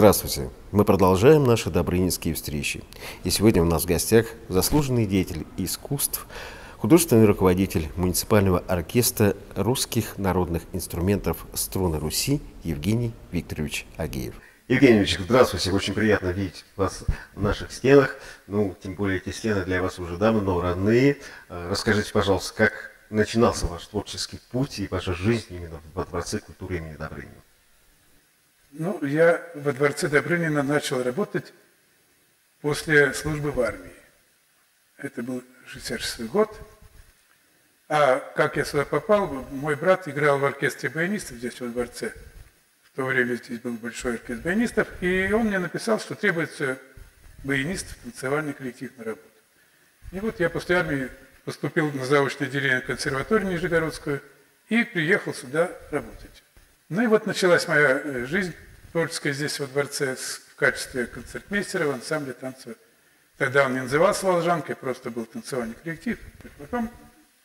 Здравствуйте! Мы продолжаем наши добрынинские встречи. И сегодня у нас в гостях заслуженный деятель искусств, художественный руководитель муниципального оркестра русских народных инструментов «Струны Руси» Евгений Викторович Агеев. Евгений Ильич, здравствуйте. Очень приятно видеть вас в наших стенах. Ну, тем более эти стены для вас уже давно родные. А, расскажите, пожалуйста, как начинался ваш творческий путь и ваша жизнь именно во Дворце культуры имени Добрынина? Ну, я во Дворце Добрынина начал работать после службы в армии. Это был 66 год. А как я сюда попал, мой брат играл в оркестре баянистов здесь, во дворце – в то время здесь был большой оркестр баянистов, и он мне написал, что требуется баянистов, танцевальный коллектив на работу. И вот я после армии поступил на заочное отделение консерватории Нижегородскую и приехал сюда работать. Ну и вот началась моя э, жизнь творческая здесь во дворце в качестве концертмейстера в ансамбле танцев. Тогда он не назывался «Волжанкой», просто был танцевальный коллектив. Потом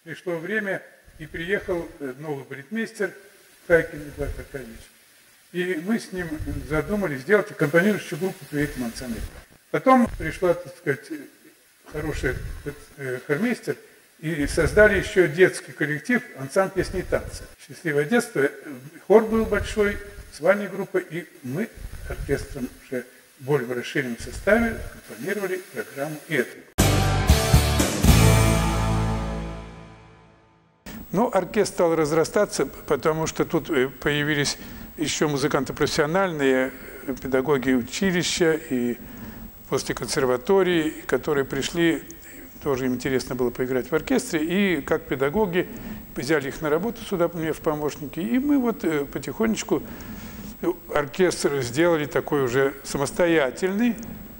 пришло время, и приехал э, новый балетмейстер Хайкин Эдуард Аркадьевич. И мы с ним задумали сделать аккомпанирующую группу при этом ансамбле. Потом пришла, так сказать, хороший э, хормейстер, и создали еще детский коллектив ансамбль песни и танца. «Счастливое детство». Хор был большой, свальная группа, и мы оркестром уже в более расширенном составе аккомпанировали программу и эту. Ну, оркестр стал разрастаться, потому что тут э, появились еще музыканты профессиональные, педагоги училища и после консерватории, которые пришли, тоже им интересно было поиграть в оркестре, и как педагоги взяли их на работу сюда мне в помощники, и мы вот э, потихонечку э, оркестр сделали такой уже самостоятельный,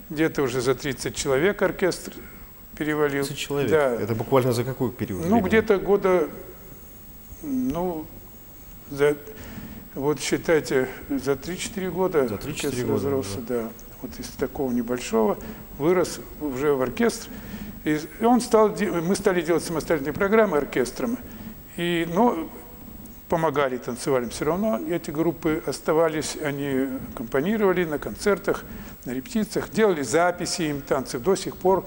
где-то уже за 30 человек оркестр перевалил. 30 человек? Да. Это буквально за какой период? Ну, где-то года, ну, за вот считайте, за 3-4 года за 3-4 года разросся, да. да. Вот из такого небольшого вырос уже в оркестр. И он стал, мы стали делать самостоятельные программы оркестром. И, но помогали танцевальным все равно. Эти группы оставались, они компонировали на концертах, на репетициях, делали записи им танцев. До сих пор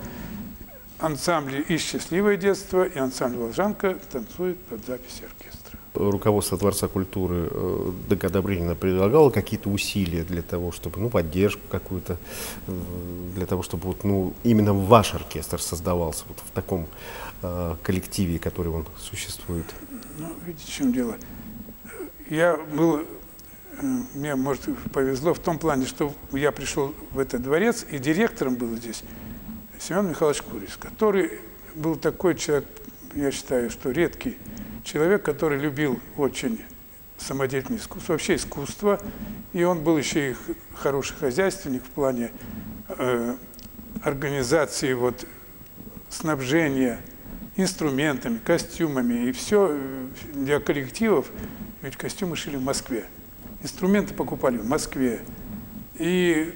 ансамбли и «Счастливое детство», и ансамбль «Волжанка» танцуют под записи оркестра руководство Дворца культуры э, ДК Добрынина предлагало какие-то усилия для того, чтобы, ну, поддержку какую-то, для того, чтобы вот, ну, именно ваш оркестр создавался вот в таком э, коллективе, который он существует? Ну, видите, в чем дело. Я был, э, мне, может, повезло в том плане, что я пришел в этот дворец, и директором был здесь Семен Михайлович Курис, который был такой человек, я считаю, что редкий, человек, который любил очень самодеятельное искусство, вообще искусство, и он был еще и хороший хозяйственник в плане э, организации вот, снабжения инструментами, костюмами, и все э, для коллективов, ведь костюмы шили в Москве, инструменты покупали в Москве, и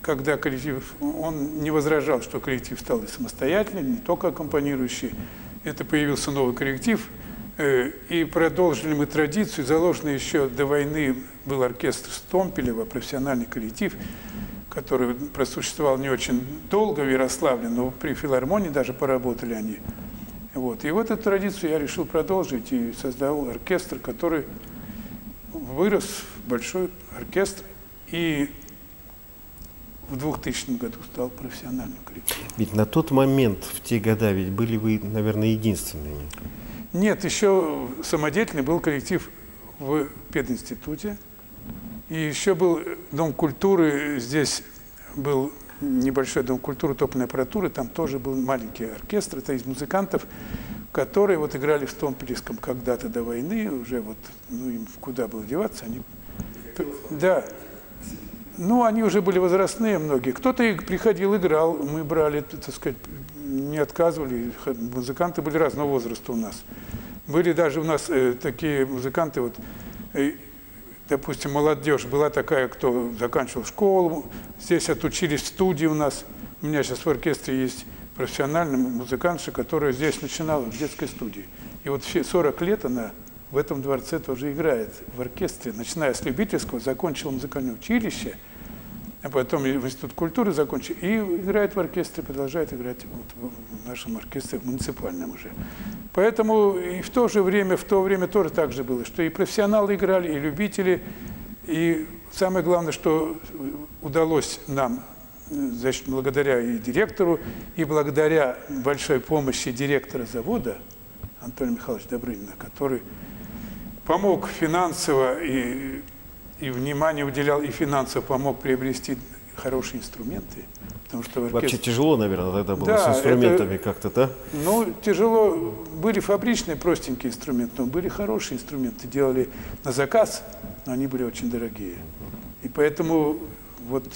когда коллектив, он не возражал, что коллектив стал и самостоятельный, не только аккомпанирующий, это появился новый коллектив – Э, и продолжили мы традицию, заложенный еще до войны был оркестр Стомпелева, профессиональный коллектив, который просуществовал не очень долго в Ярославле, но при филармонии даже поработали они. Вот. И вот эту традицию я решил продолжить и создал оркестр, который вырос в большой оркестр и в 2000 году стал профессиональным коллективом. Ведь на тот момент, в те годы, ведь были вы, наверное, единственными. Нет, еще самодеятельный был коллектив в пединституте. И еще был Дом культуры, здесь был небольшой Дом культуры топливной аппаратуры, там тоже был маленький оркестр, это из музыкантов, которые вот играли в Стомпелевском когда-то до войны, уже вот, ну им куда было деваться, они... Да. Ну, они уже были возрастные многие. Кто-то приходил, играл, мы брали, так сказать, не отказывали, музыканты были разного возраста у нас. Были даже у нас э, такие музыканты, вот, э, допустим, молодежь была такая, кто заканчивал школу, здесь отучились в студии у нас. У меня сейчас в оркестре есть профессиональный музыкантша, которая здесь начинала в детской студии. И вот все 40 лет она в этом дворце тоже играет в оркестре, начиная с любительского, закончила музыкальное училище, а потом в Институт культуры закончил, и играет в оркестре, продолжает играть вот в нашем оркестре, в муниципальном уже. Поэтому и в то же время, в то время тоже так же было, что и профессионалы играли, и любители, и самое главное, что удалось нам, значит, благодаря и директору, и благодаря большой помощи директора завода Антония Михайловича Добрынина, который помог финансово и и внимание уделял и финансово помог приобрести хорошие инструменты. Потому что оркестр... Вообще тяжело, наверное, тогда было да, с инструментами это, как-то, да? Ну, тяжело. Были фабричные простенькие инструменты, но были хорошие инструменты. Делали на заказ, но они были очень дорогие. И поэтому вот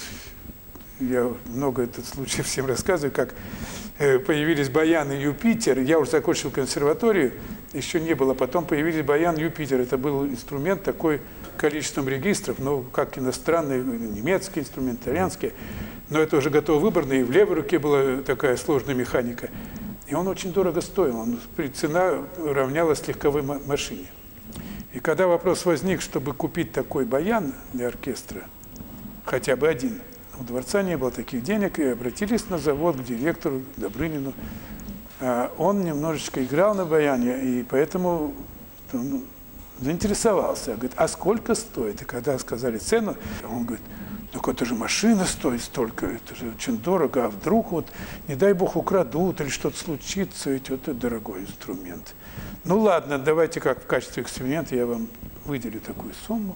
я много этот случай всем рассказываю, как э, появились баяны Юпитер. Я уже закончил консерваторию, еще не было. Потом появились баян Юпитер. Это был инструмент такой количеством регистров, ну, как иностранные, немецкие инструменты, итальянские, но это уже готово выборно, и в левой руке была такая сложная механика. И он очень дорого стоил, он, цена равнялась легковой машине. И когда вопрос возник, чтобы купить такой баян для оркестра, хотя бы один, у дворца не было таких денег, и обратились на завод к директору Добрынину. А он немножечко играл на баяне, и поэтому ну, заинтересовался. Говорит, а сколько стоит? И когда сказали цену, он говорит, ну это же машина стоит столько, это же очень дорого, а вдруг вот, не дай бог, украдут или что-то случится, ведь это дорогой инструмент. Ну ладно, давайте как в качестве эксперимента я вам выделю такую сумму.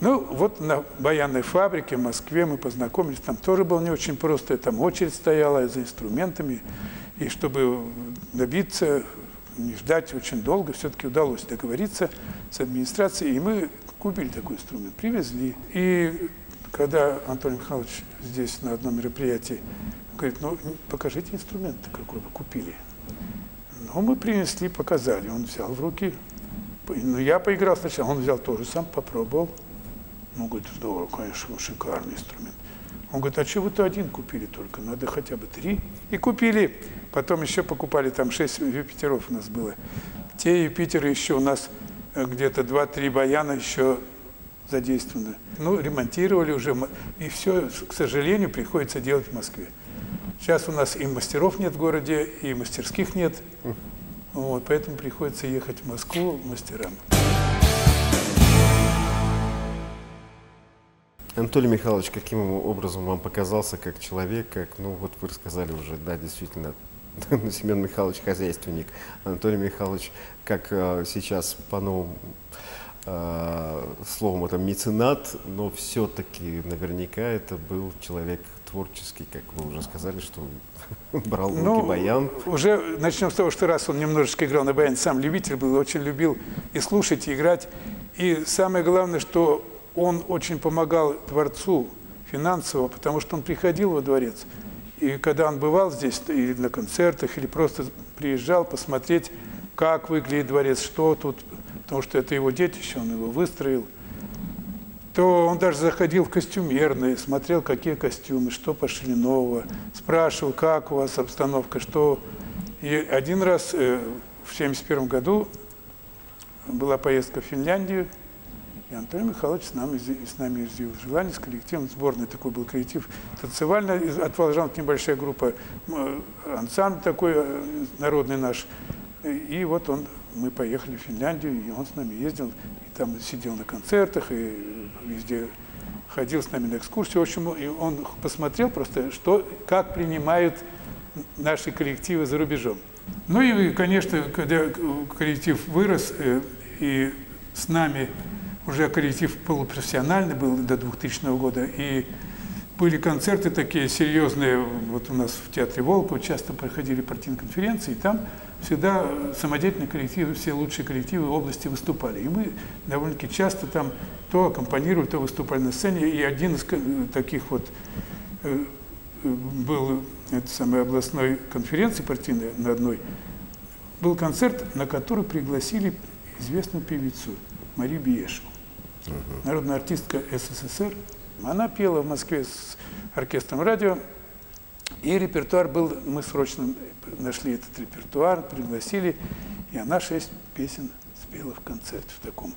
Ну, вот на баянной фабрике в Москве мы познакомились, там тоже было не очень просто, там очередь стояла за инструментами, и чтобы добиться не ждать очень долго, все-таки удалось договориться с администрацией, и мы купили такой инструмент, привезли. И когда Антон Михайлович здесь на одном мероприятии говорит, ну покажите инструмент, какой вы купили. Ну, мы принесли, показали, он взял в руки, ну, я поиграл сначала, он взял тоже сам, попробовал. Ну, говорит, здорово, конечно, шикарный инструмент. Он говорит, а что вы-то один купили только? Надо хотя бы три. И купили. Потом еще покупали, там шесть Юпитеров у нас было. Те Юпитеры еще у нас э, где-то два-три баяна еще задействованы. Ну, ремонтировали уже. И все, к сожалению, приходится делать в Москве. Сейчас у нас и мастеров нет в городе, и мастерских нет. Вот, поэтому приходится ехать в Москву мастерам. Анатолий Михайлович, каким образом вам показался как человек, как, ну вот вы рассказали уже, да, действительно, Семен Михайлович хозяйственник, Анатолий Михайлович, как э, сейчас по новым э, словом это меценат, но все-таки наверняка это был человек творческий, как вы уже сказали, что брал в ну, баян. Уже начнем с того, что раз он немножечко играл на баяне, сам любитель был, очень любил и слушать, и играть. И самое главное, что он очень помогал дворцу финансово, потому что он приходил во дворец, и когда он бывал здесь, или на концертах, или просто приезжал посмотреть, как выглядит дворец, что тут, потому что это его детище, он его выстроил, то он даже заходил в костюмерные, смотрел, какие костюмы, что пошли нового, спрашивал, как у вас обстановка, что... И один раз э, в 1971 году была поездка в Финляндию, и Антон Михайлович с нами, с нами изъявил желание, с коллективом, сборный такой был коллектив, танцевальный, от Волжанки небольшая группа, ансамбль такой э, народный наш. И вот он, мы поехали в Финляндию, и он с нами ездил, и там сидел на концертах, и везде ходил с нами на экскурсию. В общем, и он посмотрел просто, что, как принимают наши коллективы за рубежом. Ну и, конечно, когда коллектив вырос, э, и с нами уже коллектив полупрофессиональный был до 2000 года, и были концерты такие серьезные, вот у нас в Театре Волкова часто проходили партийные конференции, и там всегда самодеятельные коллективы, все лучшие коллективы области выступали. И мы довольно-таки часто там то аккомпанировали, то выступали на сцене, и один из таких вот э, был это самой областной конференции партийной на одной, был концерт, на который пригласили известную певицу Марию Биешеву народная артистка СССР. Она пела в Москве с оркестром радио, и репертуар был, мы срочно нашли этот репертуар, пригласили, и она шесть песен спела в концерте в таком.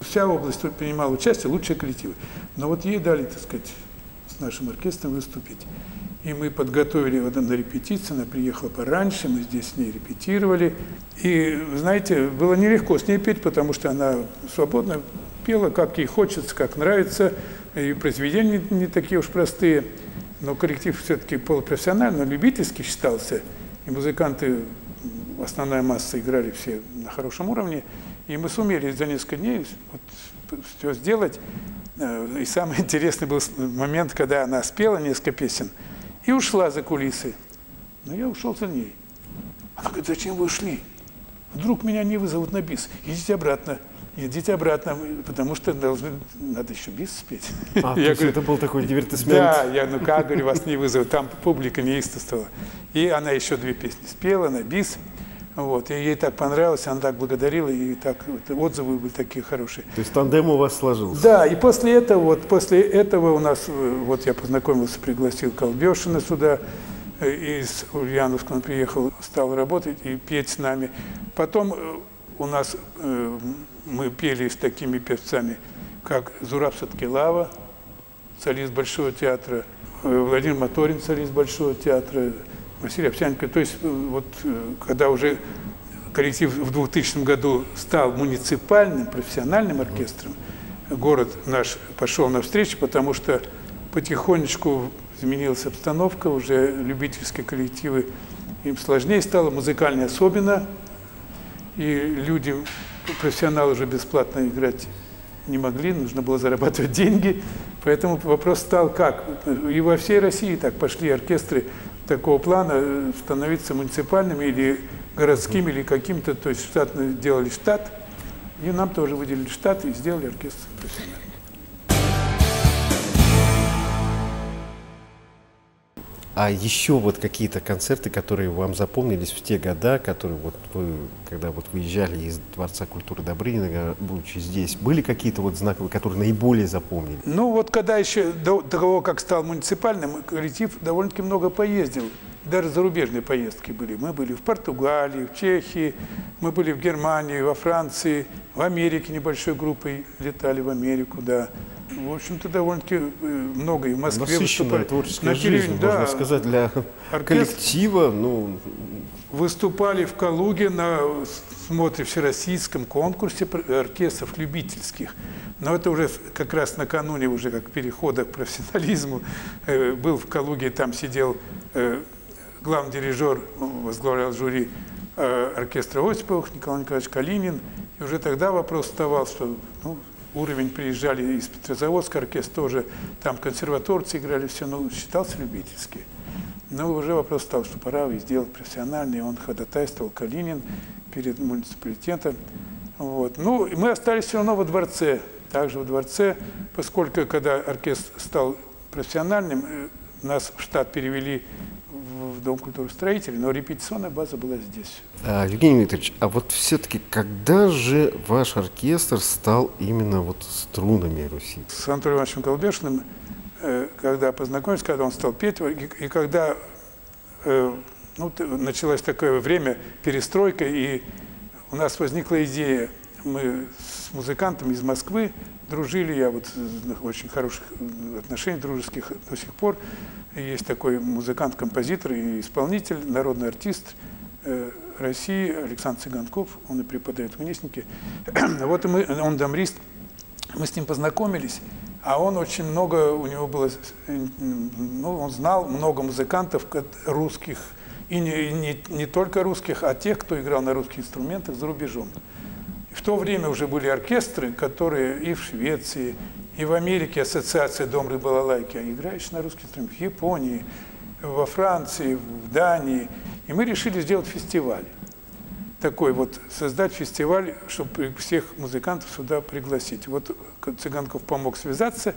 Вся область принимала участие, лучшие коллективы. Но вот ей дали, так сказать, с нашим оркестром выступить. И мы подготовили ее на репетицию, она приехала пораньше, мы здесь с ней репетировали. И, знаете, было нелегко с ней петь, потому что она свободно пела, как ей хочется, как нравится. И произведения не, такие уж простые. Но коллектив все-таки полупрофессиональный, но любительский считался. И музыканты, основная масса играли все на хорошем уровне. И мы сумели за несколько дней вот все сделать. Э, и самый интересный был момент, когда она спела несколько песен – и ушла за кулисы. Но я ушел за ней. Она говорит, зачем вы ушли? Вдруг меня не вызовут на бис. Идите обратно. Идите обратно, потому что должны, надо еще бис спеть. А, я говорю, это был такой дивертисмент? Да, я, ну как, говорю, вас не вызовут, там публика неистовствовала. И она еще две песни спела на бис. Вот, и ей так понравилось, она так благодарила, и так вот, отзывы были такие хорошие. То есть тандем у вас сложился? Да, и после этого, вот, после этого у нас, э, вот я познакомился, пригласил Колбешина сюда, э, из Ульяновска он приехал, стал работать и петь с нами. Потом э, у нас мы пели с такими певцами, как Зураб Саткилава, солист Большого театра, Владимир Моторин, солист Большого театра, Василий Овсяненко. То есть э, вот э, когда уже коллектив в 2000 году стал муниципальным, профессиональным оркестром, город наш пошел навстречу, потому что потихонечку изменилась обстановка, уже любительские коллективы, им сложнее стало, музыкальные особенно, и люди, профессионалы уже бесплатно играть не могли, нужно было зарабатывать деньги, поэтому вопрос стал как? И во всей России так пошли оркестры такого плана э, становиться муниципальными или городскими, или каким-то, то есть штатно делали штат, и нам тоже выделили штат и сделали оркестр профессиональный. А еще вот какие-то концерты, которые вам запомнились в те года, которые вот вы, когда вот выезжали из Дворца культуры Добрынина, будучи здесь, были какие-то вот знаковые, которые наиболее запомнили? Ну вот когда еще до, до того, как стал муниципальным, коллектив довольно-таки много поездил. Даже зарубежные поездки были. Мы были в Португалии, в Чехии, мы были в Германии, во Франции, в Америке небольшой группой летали в Америку, да в общем-то, довольно-таки э, много и в Москве выступали. творческая на жизнь, да, можно сказать, для коллектива. Ну... Выступали в Калуге на смотре всероссийском конкурсе оркестров любительских. Но это уже как раз накануне уже как перехода к профессионализму. Э, был в Калуге, там сидел э, главный дирижер, возглавлял жюри оркестра Осиповых Николай Николаевич Калинин. И уже тогда вопрос вставал, что ну, уровень приезжали из Петрозаводска, оркестр тоже, там консерваторцы играли, все, но считался любительский. Но уже вопрос стал, что пора сделать профессиональный, он ходатайствовал Калинин перед муниципалитетом. Вот. Ну, мы остались все равно во дворце, также во дворце, поскольку когда оркестр стал профессиональным, э, нас в штат перевели в Дом культуры строителей, но репетиционная база была здесь. А, Евгений Викторович, а вот все-таки когда же ваш оркестр стал именно вот струнами Руси? С Анатолием Ивановичем Колбешиным, э, когда познакомились, когда он стал петь, и когда э, ну, началось такое время перестройка, и у нас возникла идея, мы с музыкантами из Москвы дружили, я вот очень хороших отношений дружеских до сих пор, есть такой музыкант, композитор и исполнитель, народный артист э, России Александр Цыганков, он и преподает в Гнеснике. вот и мы, он дамрист, мы с ним познакомились, а он очень много, у него было, ну, он знал много музыкантов русских, и не, не, не только русских, а тех, кто играл на русских инструментах за рубежом. В то время уже были оркестры, которые и в Швеции, и в Америке ассоциация Дом рыбалалайки, играешь на русский инструмент, в Японии, во Франции, в Дании. И мы решили сделать фестиваль. Такой вот, создать фестиваль, чтобы всех музыкантов сюда пригласить. Вот Цыганков помог связаться,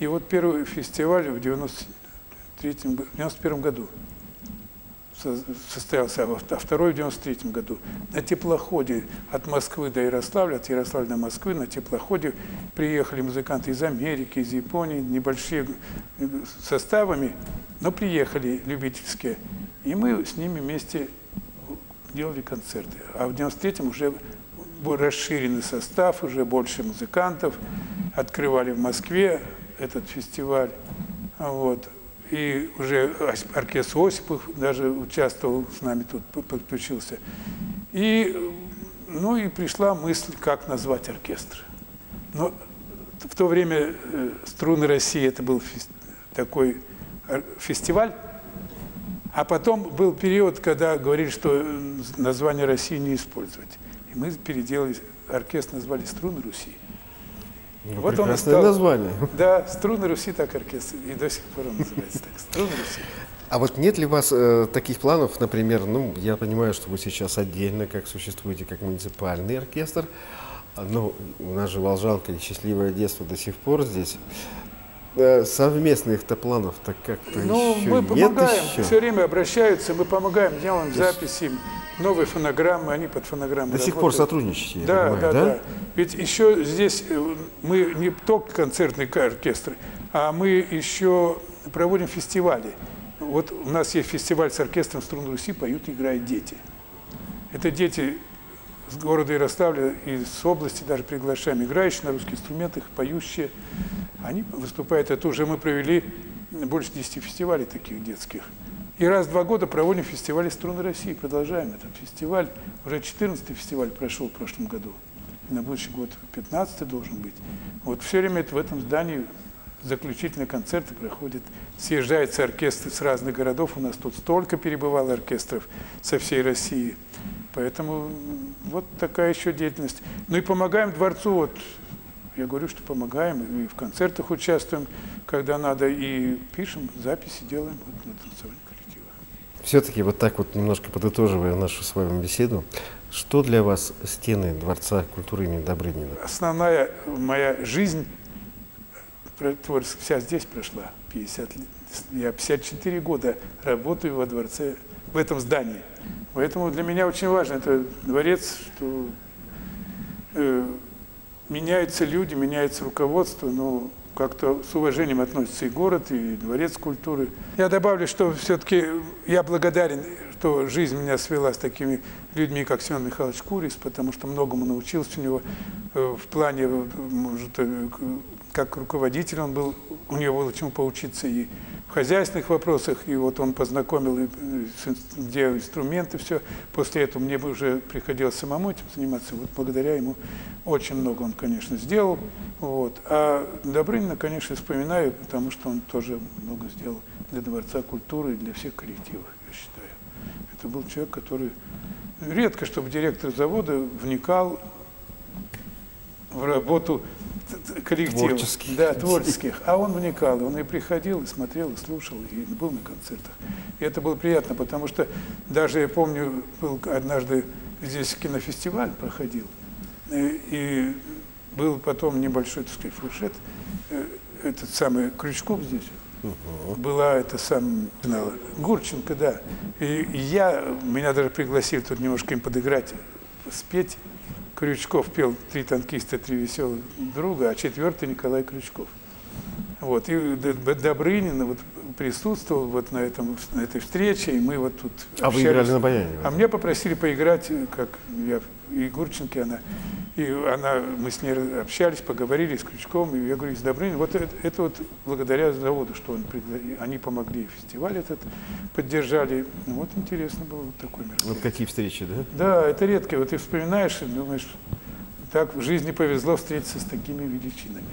и вот первый фестиваль в 93 91 году состоялся, а второй в 93 году. На теплоходе от Москвы до Ярославля, от Ярославля до Москвы на теплоходе приехали музыканты из Америки, из Японии, небольшие э, составами, но приехали любительские. И мы с ними вместе делали концерты. А в 93-м уже был расширенный состав, уже больше музыкантов. Открывали в Москве этот фестиваль. Вот. И уже оркестр Осипов даже участвовал с нами тут, подключился. И, ну и пришла мысль, как назвать оркестр. Но в то время э, «Струны России» это был такой фестиваль, а потом был период, когда говорили, что название России не использовать. И мы переделали, оркестр назвали «Струны Руси». Ну, вот он стал, название. Да, «Струны Руси» так оркестр, и до сих пор он называется так, «Струны Руси». А вот нет ли у вас э, таких планов, например, ну, я понимаю, что вы сейчас отдельно, как существуете, как муниципальный оркестр, ну, у нас же Волжанка и счастливое детство до сих пор здесь. Э, совместных-то планов-то как-то ну, еще мы помогаем, еще? все время обращаются, мы помогаем, делаем записи, новые фонограммы, они под фонограммой До работают. сих пор сотрудничаете, да, понимаю, да, да, да. Ведь еще здесь э, мы не только концертный оркестр, а мы еще проводим фестивали. Вот у нас есть фестиваль с оркестром «Струн Руси» поют и играют дети. Это дети с города Ярославля и с области даже приглашаем, играющие на русских инструментах, поющие. Они выступают, это уже мы провели больше 10 фестивалей таких детских. И раз в два года проводим фестиваль «Струны России», продолжаем этот фестиваль. Уже 14-й фестиваль прошел в прошлом году. И на будущий год 15-й должен быть. Вот все время это в этом здании заключительные концерты проходят. Съезжаются оркестры с разных городов. У нас тут столько перебывало оркестров со всей России. Поэтому вот такая еще деятельность. Ну и помогаем дворцу, вот я говорю, что помогаем, и в концертах участвуем, когда надо, и пишем, записи делаем вот, на танцевальных коллективах. Все-таки вот так вот немножко подытоживая нашу с вами беседу, что для вас стены Дворца культуры имени Добрынина? Основная моя жизнь вся здесь прошла, 50 лет. Я 54 года работаю во дворце, в этом здании. Поэтому для меня очень важно, это дворец, что э, меняются люди, меняется руководство, но как-то с уважением относится и город, и дворец культуры. Я добавлю, что все-таки я благодарен, что жизнь меня свела с такими людьми, как Семен Михайлович Курис, потому что многому научился у него э, в плане, может, э, как руководитель он был, у него было чему поучиться и хозяйственных вопросах, и вот он познакомил, где инструменты, все. После этого мне уже приходилось самому этим заниматься. Вот благодаря ему очень много он, конечно, сделал. Вот. А Добрынина, конечно, вспоминаю, потому что он тоже много сделал для Дворца культуры и для всех коллективов, я считаю. Это был человек, который редко, чтобы директор завода вникал в работу коллективов. Творческих. Да, творческих. А он вникал, он и приходил, и смотрел, и слушал, и был на концертах. И это было приятно, потому что даже, я помню, был однажды здесь кинофестиваль проходил, и, э, и был потом небольшой, так сказать, фуршет, э, этот самый Крючков здесь, Угу. Была это сам знала. Гурченко, да. И я, меня даже пригласили тут немножко им подыграть, спеть. Крючков пел «Три танкиста, три веселых друга», а четвертый Николай Крючков. Вот. И Добрынин вот присутствовал вот на, этом, на этой встрече, и мы вот тут А общались. вы играли на баяне? А мне попросили поиграть, как я, и Гурченко, она, и она, мы с ней общались, поговорили с Крючком, и я говорю, с Добрыниным, вот это, это вот благодаря заводу, что он, они помогли, фестиваль этот поддержали. Ну, вот интересно было вот такой мероприятие. Вот какие встречи, да? Да, это редко. Вот ты вспоминаешь и думаешь, так в жизни повезло встретиться с такими величинами.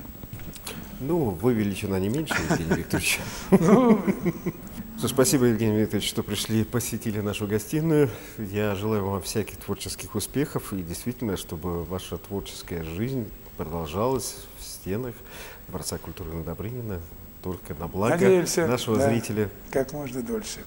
Ну, вы величина не меньше, Евгений Викторович. Ну, спасибо, Евгений Викторович, что пришли, посетили нашу гостиную. Я желаю вам всяких творческих успехов и действительно, чтобы ваша творческая жизнь продолжалась в стенах Дворца культуры на Добрынина только на благо Надеемся, нашего да, зрителя. Как можно дольше.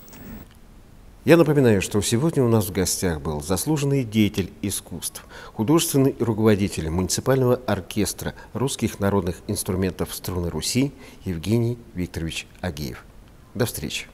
Я напоминаю, что сегодня у нас в гостях был заслуженный деятель искусств, художественный руководитель муниципального оркестра русских народных инструментов струны Руси Евгений Викторович Агеев. До встречи.